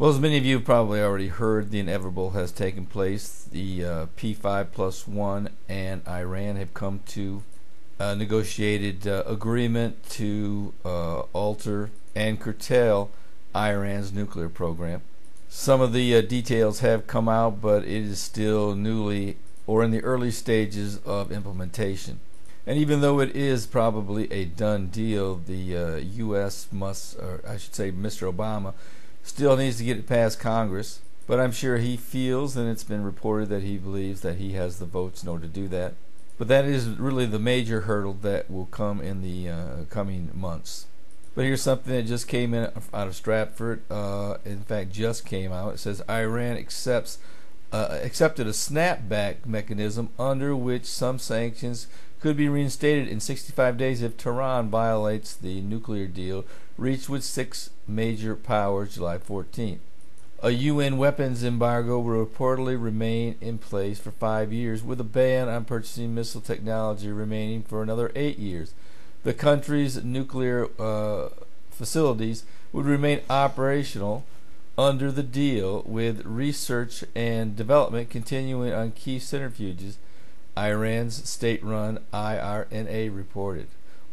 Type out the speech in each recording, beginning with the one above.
Well, as many of you probably already heard, the inevitable has taken place. The uh, P5 plus one and Iran have come to a negotiated uh, agreement to uh, alter and curtail Iran's nuclear program. Some of the uh, details have come out, but it is still newly or in the early stages of implementation. And even though it is probably a done deal, the U.S. Uh, must, or I should say, Mr. Obama, still needs to get it past Congress. But I'm sure he feels, and it's been reported that he believes that he has the votes in order to do that. But that is really the major hurdle that will come in the uh, coming months. But here's something that just came in out of Stratfor. Uh, in fact, just came out. It says Iran accepts uh, accepted a snapback mechanism under which some sanctions could be reinstated in 65 days if Tehran violates the nuclear deal reached with six major powers July 14th. A UN weapons embargo will reportedly remain in place for five years, with a ban on purchasing missile technology remaining for another eight years. The country's nuclear uh, facilities would remain operational under the deal, with research and development continuing on key centrifuges, Iran's state run IRNA reported.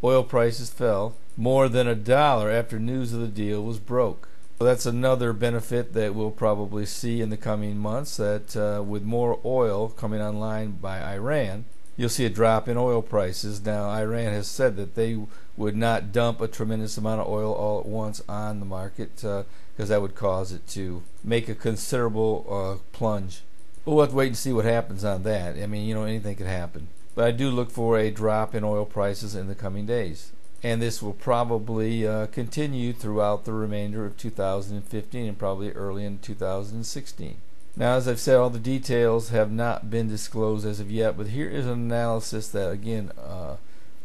Oil prices fell more than a dollar after news of the deal was broke. So that's another benefit that we'll probably see in the coming months that uh, with more oil coming online by Iran, you'll see a drop in oil prices. Now, Iran has said that they would not dump a tremendous amount of oil all at once on the market because uh, that would cause it to make a considerable uh, plunge. We'll have to wait and see what happens on that. I mean, you know, anything could happen. But I do look for a drop in oil prices in the coming days. And this will probably uh, continue throughout the remainder of 2015 and probably early in 2016. Now, as I've said, all the details have not been disclosed as of yet, but here is an analysis that, again, uh,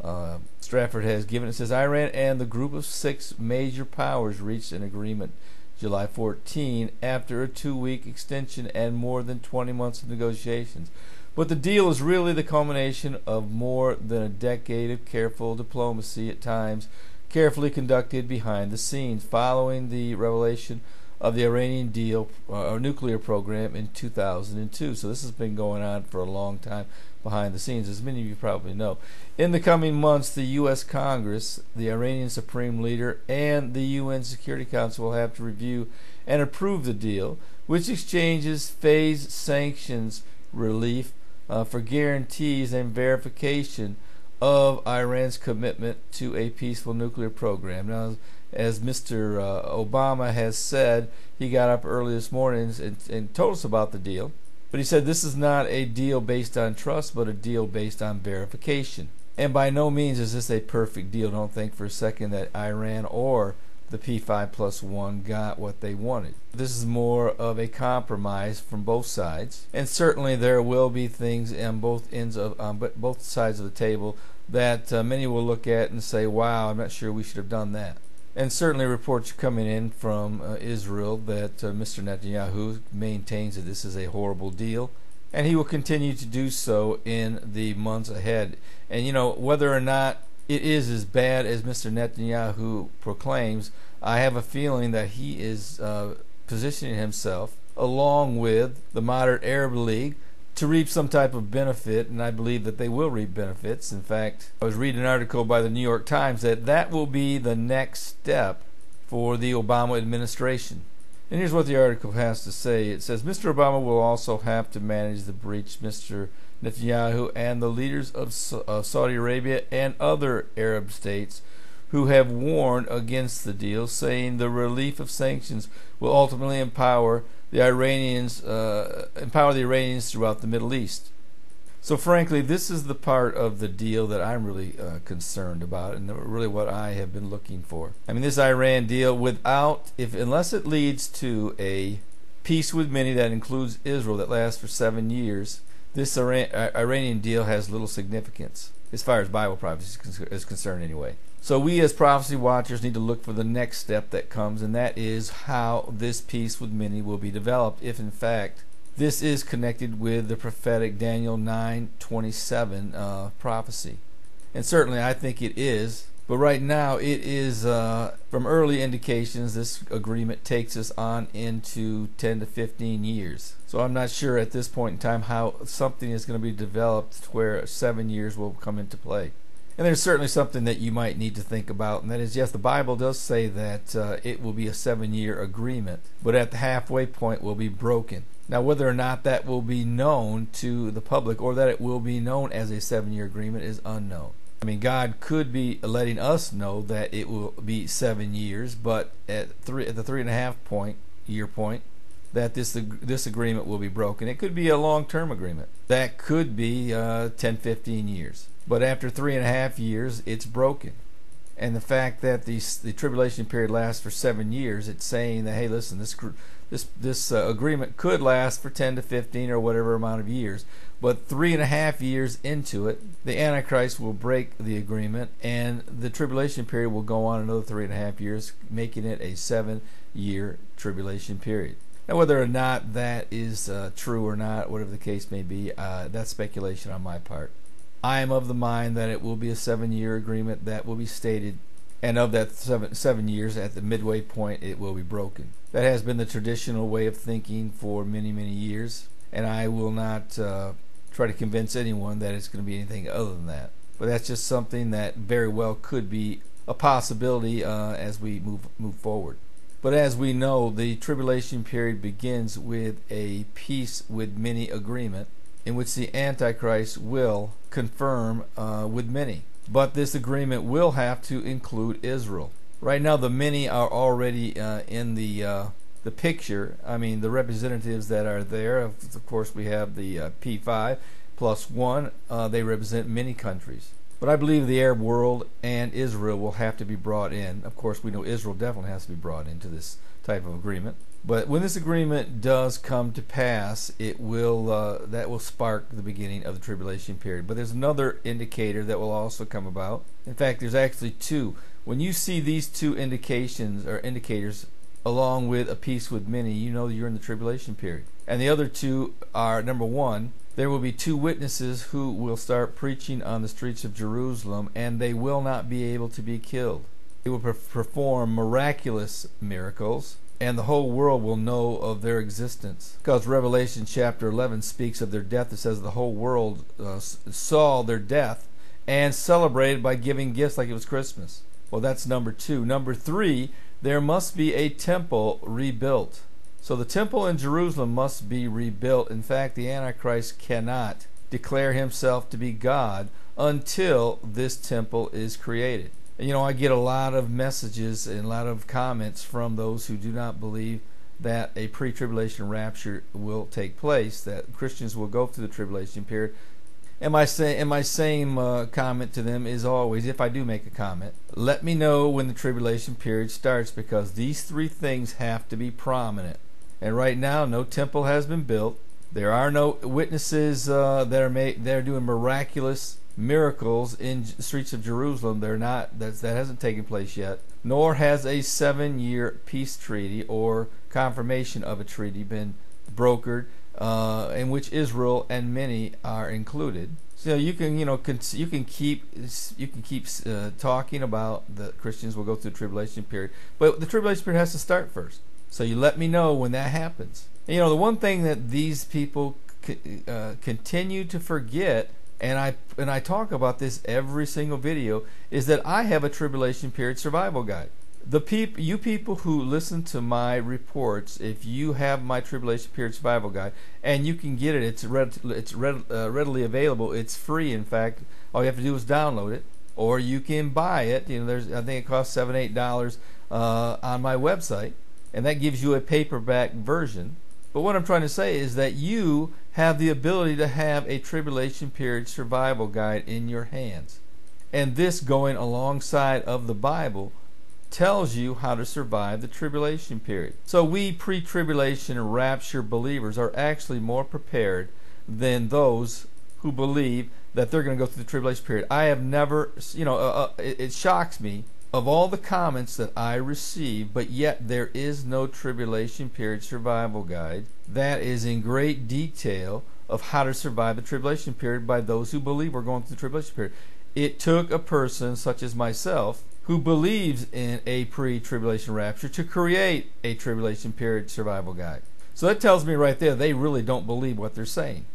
uh, Stratfor has given. It says Iran and the group of six major powers reached an agreement July 14 after a two week extension and more than 20 months of negotiations. But the deal is really the culmination of more than a decade of careful diplomacy at times, carefully conducted behind the scenes, following the revelation of the Iranian deal uh, or nuclear program in 2002. So this has been going on for a long time behind the scenes, as many of you probably know. In the coming months, the U.S. Congress, the Iranian Supreme Leader, and the UN Security Council will have to review and approve the deal, which exchanges phase sanctions relief uh, for guarantees and verification of Iran's commitment to a peaceful nuclear program. Now, as Mr. Uh, Obama has said, he got up early this morning and, and told us about the deal. But he said this is not a deal based on trust, but a deal based on verification. And by no means is this a perfect deal. Don't think for a second that Iran or the P5 plus one got what they wanted. This is more of a compromise from both sides, and certainly there will be things on both ends of um, both sides of the table that uh, many will look at and say, "Wow, I'm not sure we should have done that." And certainly, reports are coming in from uh, Israel that uh, Mr. Netanyahu maintains that this is a horrible deal, and he will continue to do so in the months ahead. And you know, whether or not it is as bad as Mr. Netanyahu proclaims, I have a feeling that he is uh, positioning himself along with the moderate Arab League to reap some type of benefit, and I believe that they will reap benefits. In fact, I was reading an article by the New York Times that that will be the next step for the Obama administration. And here's what the article has to say. It says Mr. Obama will also have to manage the breach Mr. Netanyahu and the leaders of Saudi Arabia and other Arab states who have warned against the deal, saying the relief of sanctions will ultimately empower the Iranians, uh, empower the Iranians throughout the Middle East. So, frankly, this is the part of the deal that I'm really uh, concerned about, and really what I have been looking for. I mean, this Iran deal, without, if unless it leads to a peace with many that includes Israel that lasts for seven years, this Iran, uh, Iranian deal has little significance as far as Bible prophecy is concerned, anyway. So we as prophecy watchers need to look for the next step that comes, and that is how this peace with many will be developed, if in fact this is connected with the prophetic Daniel 9:27 uh, prophecy. And certainly I think it is, But right now, it is uh, from early indications. This agreement takes us on into 10 to 15 years. So I'm not sure at this point in time how something is going to be developed where seven years will come into play. And there's certainly something that you might need to think about, and that is yes, the Bible does say that uh, it will be a seven year agreement, but at the halfway point will be broken. Now, whether or not that will be known to the public or that it will be known as a seven year agreement is unknown. I mean, God could be letting us know that it will be seven years, but at three at the three and a half point year point, that this this agreement will be broken. It could be a long term agreement. That could be uh, 10, 15 years. But after three and a half years, it's broken. And the fact that the the tribulation period lasts for seven years, it's saying that hey, listen, this this this uh, agreement could last for 10 to 15 or whatever amount of years. But three and a half years into it the antichrist will break the agreement and the tribulation period will go on another three and a half years making it a seven year tribulation period. Now whether or not that is uh, true or not whatever the case may be uh, that's speculation on my part. I am of the mind that it will be a seven year agreement that will be stated and of that seven seven years at the midway point it will be broken that has been the traditional way of thinking for many, many years, and I will not uh, try to convince anyone that it's going to be anything other than that. But that's just something that very well could be a possibility uh, as we move move forward. But as we know, the tribulation period begins with a peace with many agreement, in which the Antichrist will confirm uh, with many. But this agreement will have to include Israel. Right now, the many are already uh, in the uh, the picture. I mean, the representatives that are there. Of, course, we have the uh, P5 plus one. Uh, they represent many countries. But I believe the Arab world and Israel will have to be brought in. Of course, we know Israel definitely has to be brought into this type of agreement. But when this agreement does come to pass, it will uh, that will spark the beginning of the tribulation period. But there's another indicator that will also come about. In fact, there's actually two. When you see these two indications or indicators along with a peace with many, you know you're in the tribulation period. And the other two are number one, there will be two witnesses who will start preaching on the streets of Jerusalem, and they will not be able to be killed. They will perform miraculous miracles and the whole world will know of their existence. Because Revelation chapter 11 speaks of their death. It says the whole world uh, saw their death and celebrated by giving gifts like it was Christmas. Well, that's number two. Number three, there must be a temple rebuilt. So the temple in Jerusalem must be rebuilt. In fact, the Antichrist cannot declare himself to be God until this temple is created you know, I get a lot of messages and a lot of comments from those who do not believe that a pre tribulation rapture will take place, that Christians will go through the tribulation period. And my, say, and my same uh, comment to them is always if I do make a comment, let me know when the tribulation period starts because these three things have to be prominent. And right now, no temple has been built. There are no witnesses uh, that are made, they're doing miraculous miracles in streets of Jerusalem. They're not that that hasn't taken place yet. Nor has a seven-year peace treaty or confirmation of a treaty been brokered, uh, in which Israel and many are included. So you can you know you can keep you can keep uh, talking about the Christians will go through the tribulation period, but the tribulation period has to start first. So you let me know when that happens. And, you know the one thing that these people uh, continue to forget and I and I talk about this every single video, is that I have a tribulation period survival guide. The peop, you people who listen to my reports, if you have my tribulation period survival guide, and you can get it, it's red, it's red, uh, readily available. It's free. In fact, all you have to do is download it, or you can buy it. You know, there's I think it costs seven, eight dollars uh, on my website, and that gives you a paperback version. But what I'm trying to say is that you have the ability to have a tribulation period survival guide in your hands. And this going alongside of the Bible tells you how to survive the tribulation period. So we pre-tribulation rapture believers are actually more prepared than those who believe that they're going to go through the tribulation period. I have never, you know, uh, uh, it, it shocks me of all the comments that I receive, but yet there is no tribulation period survival guide that is in great detail of how to survive the tribulation period by those who believe we're going through the tribulation period. It took a person such as myself who believes in a pre tribulation rapture to create a tribulation period survival guide. So that tells me right there they really don't believe what they're saying.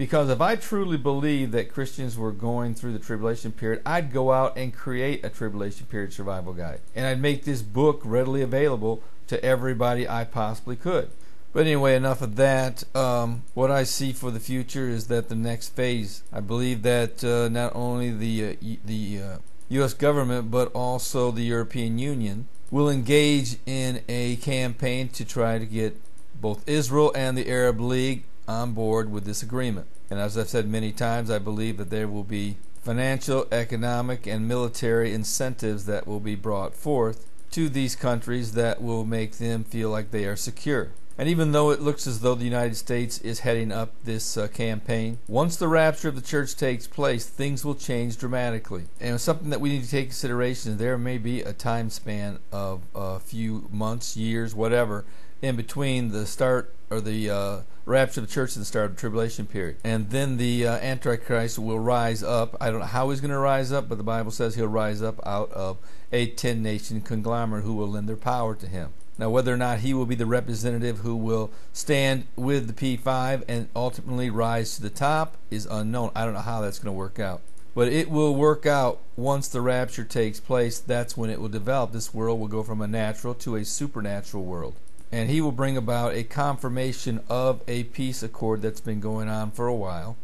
Because if I truly believed that Christians were going through the tribulation period, I'd go out and create a tribulation period survival guide. And I'd make this book readily available to everybody I possibly could. But anyway, enough of that. Um, what I see for the future is that the next phase, I believe that uh, not only the uh, the uh, U.S. government but also the European Union will engage in a campaign to try to get both Israel and the Arab League on board with this agreement. And as I've said many times, I believe that there will be financial, economic, and military incentives that will be brought forth to these countries that will make them feel like they are secure. And even though it looks as though the United States is heading up this uh, campaign, once the rapture of the church takes place, things will change dramatically. And something that we need to take consideration there may be a time span of a few months, years, whatever, in between the start or the uh, rapture of the church and the start of the tribulation period. And then the uh, Antichrist will rise up. I don't know how he's going to rise up, but the Bible says he'll rise up out of a 10 nation conglomerate who will lend their power to him. Now, whether or not he will be the representative who will stand with the P5 and ultimately rise to the top is unknown. I don't know how that's going to work out. But it will work out once the rapture takes place. That's when it will develop. This world will go from a natural to a supernatural world and he will bring about a confirmation of a peace accord that's been going on for a while.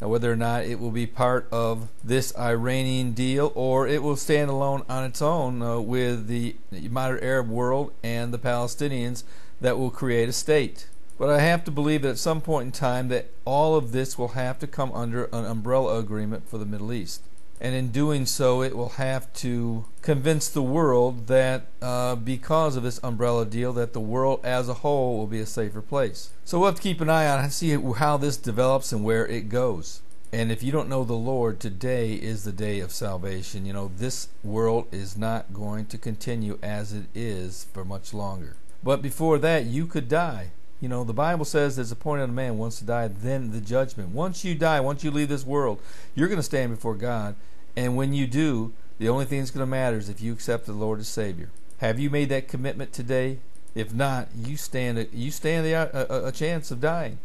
Now, whether or not it will be part of this Iranian deal or it will stand alone on its own uh, with the modern Arab world and the Palestinians that will create a state. But I have to believe that at some point in time that all of this will have to come under an umbrella agreement for the Middle East and in doing so, it will have to convince the world that uh, because of this umbrella deal, that the world as a whole will be a safer place. So we'll have to keep an eye on and see how this develops and where it goes. And if you don't know the Lord, today is the day of salvation. You know, this world is not going to continue as it is for much longer. But before that, you could die. You know, the Bible says there's a point on a man wants to die, then the judgment. Once you die, once you leave this world, you're going to stand before God and when you do, the only thing that's going to matter is if you accept the Lord as Savior. Have you made that commitment today? If not, you stand a, you stand a, a, uh, uh, a chance of dying.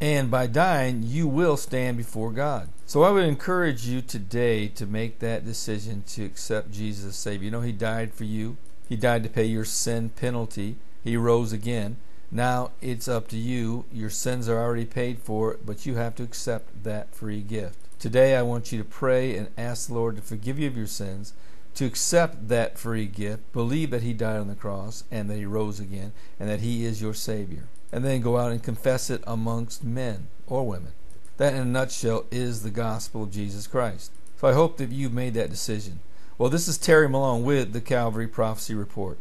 And by dying, you will stand before God. So I would encourage you today to make that decision to accept Jesus as Savior. You know, He died for you. He died to pay your sin penalty. He rose again. Now it's up to you. Your sins are already paid for, but you have to accept that free gift. Today, I want you to pray and ask the Lord to forgive you of your sins, to accept that free gift, believe that He died on the cross and that He rose again, and that He is your Savior. And then go out and confess it amongst men or women. That, in a nutshell, is the gospel of Jesus Christ. So I hope that you've made that decision. Well, this is Terry Malone with the Calvary Prophecy Report.